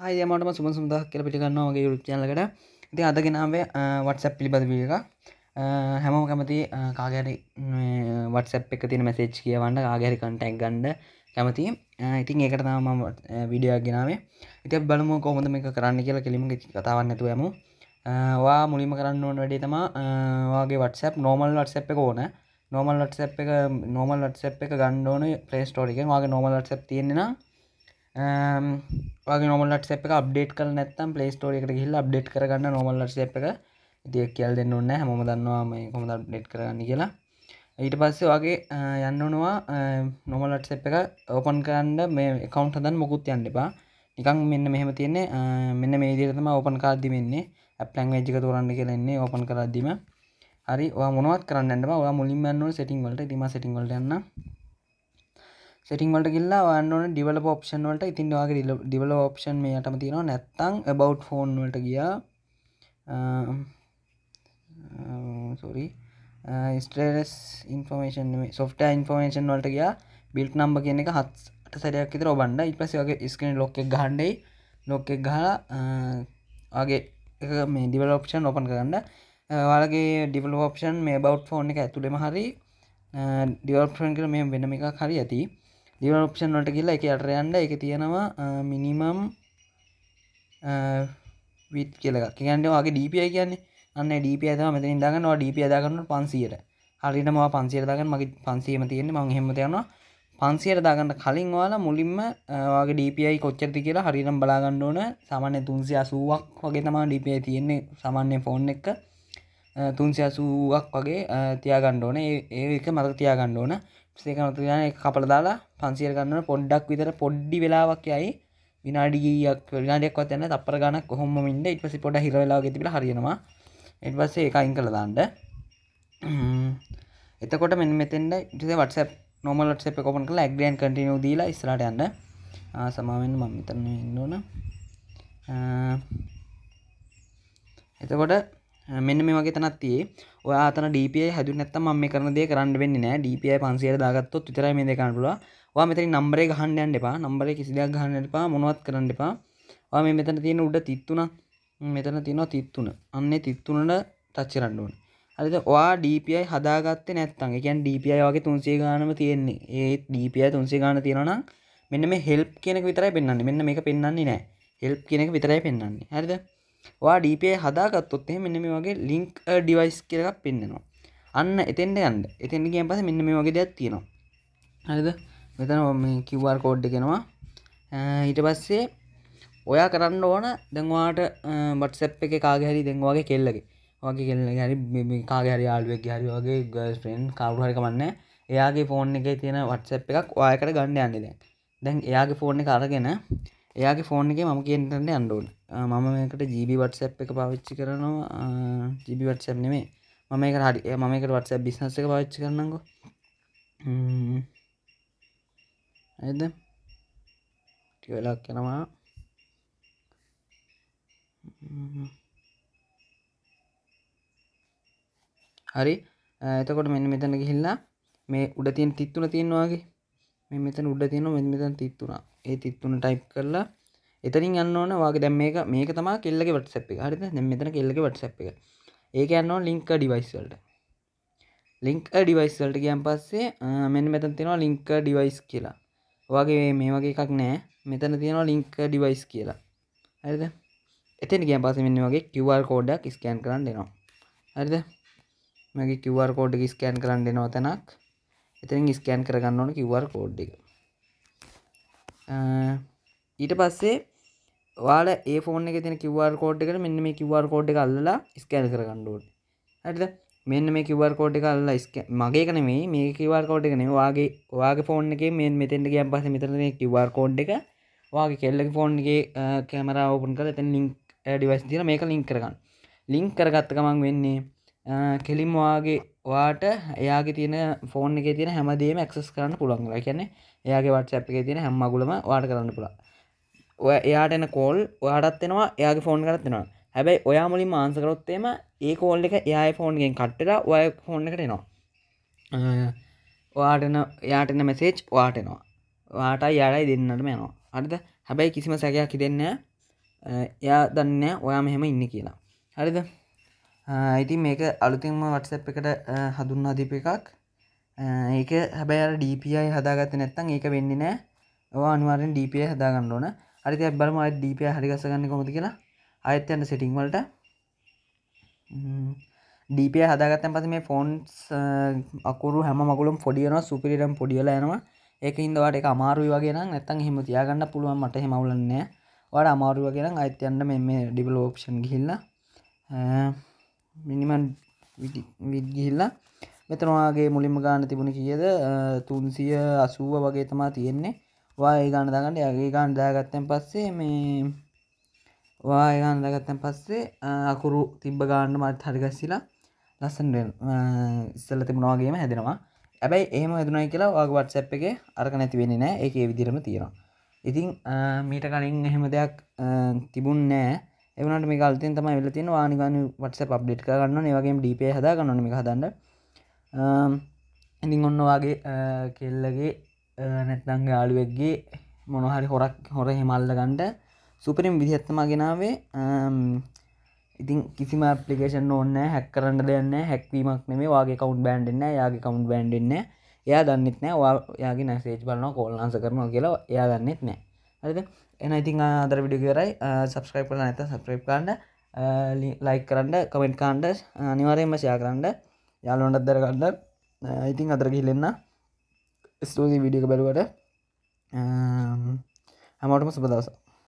හයි මටම සුම සුදක් කියල පිටිගන්නවාගේ යුරුප චනලකට ඉති අදගෙනාවේ වටසැප් පිළිබඳ වීක හැමෝම කැමති කාගැරි වටසැප් එක තින මැසේච් කියවන්න ආගැරි කන්ටැක් ගන්ඩ කැමති. ඉතින් ඒකට තාම විඩියක් ගෙනාවේ. ඉති බලමු කොහොඳ මේ කරන්න කියලා කෙලිම කතාවන්න ඇතු යමු. වා මුලිම කරන්න ඕන වැඩේ තම වගේ වටසැප් නෝමල් වටසැප් එක ඕන. නෝමල් වටසැප් එක නෝමල් වටසැප් එක ගණ්ඩෝන ප්‍රේස්ටෝරිකෙන් වගේ නෝමල් වටසැප් තියෙනවා වගේ නොමල්ලට සැප එක අප්ඩේට් කල නැත්තම් පලේස්ටෝර එකට හිල්ල අප්ඩේට් කරගන්න නොමල්ලට සැප එක. ඉතිය කියල් දෙන්න ඔන්න හොම දන්නවා මේ කොමද අප්ඩේට් කරගන්න කියලා. ඊට පස්සේ වගේ යන්නනවා නොමලට සැප් එක ඕපන් කරන්න මේ එකකවන්් හදන් මොකුත් යන්න එපා. නිකං මෙන්න මෙහෙම තියන්නේ uh, මෙන්න මේ දිරතම ඕපන් කාද්දි වෙන්නේ ඇප්ලං වෙජ්ික තුරන්න කියලෙන්නේ ඕපන් කරදදිම. හරි මොනවත් කරන්න වා මුලින්මන්න සෙටිං වලට. තිම සෙටිං වලට යන්න සෙටිං වලට ගිල්ලා වන්නන ඩිවල ඔප්ෂන් වලට. ඉතින් වගේ ඩිවල ඔප්ෂන් මේ යටම තියෙනවා නැත්තං බව් ෆෝන් වලට ගියා. සොරි ස්ටේස් ඉන්ෆර්මේෂන් සොෆ්ට ඉන්ෆර්මේෂන් වලට ගියා. බිල්ට් නම්බ කියන එක හත්ට සැරයක් විතර ඔබන්ඩ ඉපස වගේ ස්කන ලොක්ක ගහන්ඩයි ලොක්ක ගහලා වගේ මේ ඩිවල ඔප්ෂන් ඔපන් කරන්න වලගේ ඩිවල ඔප්ෂන් මේ බව් ෆෝන් එක ඇතුළෙම හරි ඩිවල්පන් කර මේ වෙනම එකක් හරි ඇති. ලිවල් ඔප්ෂන් වලට කියලා එක අට යන්ඩ එක තියෙනවා මිනිමම් විත් කියලක් කියන්න වගේ ඩීපිය කියන්නේ. අන්න ඩීපිය තම මෙතින් දාගන්න ඩීපිය දාගන්න පන්සියට. හරිට මවා පන්සියට දාගන්න. මගේ පන්සීම තියෙන මං හෙම යනවා පන්සියට දාගන්න කලින් වාලා මුලින්ම වගේ ඩීපියයි කොච්චරති කියලා හරිනම් බලාගන්න ඕන. සාමාන්‍ය තුන්සිය අසුවක් වගේ තමා ඩිපිය තියෙන්නේ. සාමාන්‍ය ෆෝන් එක. තුන්සිය අසුවක් වගේ තියාගන්න ඕන. ඒ එක මතක තියාගන්න ඕන. සේකනතු යන කපල දාලා පන්සිය ගන්න පොඩ්ඩක් විතර පොඩ්ඩි වෙලාවක් යයි. විනාඩිගීයක් විනාඩියක්වත් යන්න තපර ගන්න කොහොම ඉන්න. ඉට පසි පොඩ හිරවෙලා ගෙතිබල හරිනවා එට පස්සේ එකයින් කළ දාන්නට එතකොට මෙ මෙතෙන්ට ඉටේ වටසප් නොමල් ටසප කොපන් කළ ඇක්ඩියන් කටිනු දීලා ස්රට යන්න. සමාවෙන් මම මෙතන්න ඉන්නඕන එතකොට මෙන්න මේ වගේ තනත් තියේ ඔය අතන DPI හැදු නැත්තම් මම මේ කරන දේ කරන්න වෙන්නේ නැහැ DPI 500ට දාගත්තොත් විතරයි මේ දේ කරන්න පුළුවන්. ඔයා මෙතනින් නම්බරේ ගහන්න යන්න එපා. නම්බරේ කිසි දෙයක් ගහන්න එපා. මොනවත් කරන්න එපා. ඔයා මේ මෙතන තියෙන උඩ 33 මෙතන තියෙනවා 33 අන්නේ 33ට ටච් කරන්න ඕනේ. හරිද ඔයා DPI හදාගත්තේ නැත්තම් ඒ කියන්නේ DPI වගේ 300 ගානම තියෙන්නේ. ඒ DPI 300 ගාන තියෙනවා නම් මෙන්න මේ help කියන එක විතරයි පෙන්වන්නේ. මෙන්න මේක පෙන්වන්නේ නැහැ help කියන එක විතරයි පෙන්වන්නේ. හරිද? වා ඩීපේ හදාගත්තොත් එහ මෙන්න මේ වගේ ලිංක් ඩිවයිස් කියලක් පෙන්න්නවා. අන්න එතෙන්ට යන්න. එතෙන්ට කියන් පස මෙන්න මේ වගේ දෙයක් තියෙනවා. හරිද? මෙතන මේ කිව්වාර් කෝඩ්ඩ කෙනවා ඊට පස්සේ ඔයා කරන්න ඕන දැන්වාට බටසැප් එක කාගහරි දැන්වාගේ කෙල්ලගේ. වගේ කෙල්ල හරි කාගහරි යාලුවක් හරි වගේ ගස් ෆ්‍රෙන්් කවුහරි කමන්න එයාගේ ෆෝන් එක තියෙන වටසැප් එකක් ඔයකට ගණඩ යන්න දැන්. දැන් එයාගේ ෆෝන් එක අරගෙන එයාගේ ෆෝන් එක මම කියන්නට අන්ඩුවන් මම මේකට ජීබි වටසැප් එක පාවිච්චි කරනවා. ජීබි වටසැප් නෙමේ මම එක හරි මම එකට වටසැප් බිස්නස එක පාවිච්චි කරන්නකෝ ඇද ටිවෙලක් කෙනවා හරි. එතකොට මෙන්න මෙතන ගිහිල්ලා මේ උඩ තියන් තිත්තුන තියෙනවාගේ? මේ මෙතන උඩ තියෙන මෙ මෙතන තිත්තුනා ඒ තිත්තුන ටයිප් කරලා එතනින් යන්න ඕන වගේ දැම් මේක මේක තමා කෙල්ලගේ වටසැප් එක. හරිද? දැන් මෙතන කෙල්ලගේ වටසැප් එක. ඒක යන්න ඕන ලින්ක් ඩිවයිස් වලට. ලින්ක් ඩිවයිස් වලට ගියන් පස්සේ මෙන්න මෙතන තියෙනවා ලින්ක් ඩිවයිස් කියලා. වගේ මේ වගේ එකක් නෑ. මෙතන තියෙනවා ලින්ක් ඩිවයිස් කියලා. හරිද? එතන ගියන් පස්සේ මෙන්න වගේ QR කෝඩයක් ස්කෑන් කරන්න දෙනවා හරිද? මගේ QR කෝඩ් එක ස්කෑන් කරන්න දෙනවා තැනක්. එතනින් ස්කෑන් කරගන්න ඕන QR කෝඩ් එක. ඊට පස්සේ වාල ඒ ෆෝන් එක තින කිවර් කෝඩ් එකට මෙන්න මේ කිවර් කෝඩ් එක අල්ලලා ස්කෑන් කරගන්න ඕනේ. හරිද? මෙන්න මේ කිවර් කෝඩ් එක අල්ලලා මගේ එක නෙමෙයි මේ කිවර් කෝඩ් එක නෙමෙයි ඔයාගේ ඔයාගේ ෆෝන් එකේ මේ මෙතෙන්ට ගියන් පස්සේ මෙතන මේ කිවර් කෝඩ් එක ඔයාගේ කෙල්ලගේ ෆෝන් එකේ කැමරාව ඕපන් කරලා එතන ලින්ක් ඩිවයිස් තියෙන මේක ලින්ක් කරගන්න. ලින්ක් කරගත්ත ගමන් වෙන්නේ කෙලින් වාගේ වාට එයාගේ තියෙන ෆෝන් එක තියෙන හැමදේම ඇක්සස් කරන්න පුළුවන් කියන්නේ එයාගේ වටසැප් එකේ තියෙන හැම මගුලම වාට කරන්න පුළුවන්. ඔය එයාට එන කෝල් ඔයාටත් එනවා එයාගේ ෆෝන් කරත් වෙනවා හැබැයි ඔයා මුලින් මාන්ස කරොත්තේම ඒ කෝල් එක එයායි ෆෝන්ගෙන් කට්ටලා ඔය ෆෝන් එකට එනවා. ඔයාටන යාටන මෙසේච් වාටනවා වාට යාටයි දෙන්නටම යනවා. අරිද හැබැයි කිසිම සැකයක් දෙන්න එයා දන්න ඔයා මෙහෙම ඉන්න කියලා. හරිද? ඉතින් මේක අලුතින්ම වටසප් එකට හදුන්නා දීප එකක්. ඒක හැබැයි DPI හදාගත නැත්තන් ඒක වෙන්න නෑ. ඔවා අනිවාරෙන් DPI හදාගන්න ඕන. අරිති බලම අයි DPI හරිගසගන්න කොමති කියලා. අයත්යන්න සිටිං වලට. DPI හදාගත්තන් පස මේ ෆෝන්ස් අකුරු හැම මගුලම් පොඩියන සුපිරිටම් පොඩියල යනවා. ඒක හින්දවාට එක අමාරුයි වගේ නම් නැත්තන් හිම තියාගන්න පුළුවන්. මට හෙමවුලන්නෑ වට අමාරුව කියෙන අයිත්‍යන්න මෙ මේ ඩිබල ෝප්ෂන් ගිහිල්ල. මිනිමන් විද්ගිහිල්ලා මෙතනවාගේ මුලින්ම ගාන තිබුණ කියද? තුන්සිය අසුව වගේ තමා තියෙන්නේ. වා ඒ ගාන දාගන්න. යගේ ගාන දාගත්තැන් පස්සේ මේ වා ඒගාන දාගත්තැන් පස්සේ අකුරු තිබ්බ ගාන්න මත් හරිගස්සිලා ලස්සන් ඉස්සල්ල තිබුණවාගේම හැදෙනවා. ඇබැයි ඒම හැදුනයි කියලා වාග වටසැප් එක අරක නැති වෙන්නේ නෑ ඒ විදිරම තියෙනවා. ඉතින් මීට කලින් එහෙම දෙයක් තිබුන් නෑ එවනට මේ කල්තෙන් තම වෙල තියෙන වානිගන වටස පබ්ලිට් කරන්න ඒවගේ ඩිපේ හදාගන්න මේ හදන්න. ඉතින් ඔන්න වගේ කෙල්ලගේ නැත්නං යාළුවෙක්ගේ මොනහරි හොරක් හොර හෙමල්ල ගන්ඩ සුපරිම් විදිහත්තම ගෙනාවේ. ඉතින් කිසිම පපලිකේෂන් ඕන්න හැක් කරන්න දෙන්න හැක්වීමක් නෙේ වගේ කවුන්් බෑන්ඩන්න යාගේ කවුන්් බෑන්ඩන්න එයා දන්නෙත් නෑ යාගේ නැසේජ් බලන්න කෝල්ලන්ස කරනවා කියලා. එයා දන්නෙත් නෑ හරිද? එන ඉතින් අදර විඩි කරයි සබස්ක්‍රයිප් කරන ඇත සප්‍රයිප් කාන්ඩ ලයික් කරන්න කමෙන්ට් කාන්ඩ අනිවාරයෙන්ම ෂයා කරන්න යාලුවන්ටත් දරගන්න. ඉතින් අදර ගිහිලෙන්න ස්තූති විඩියක බැලුවට. හැමෝටම සුපදවසා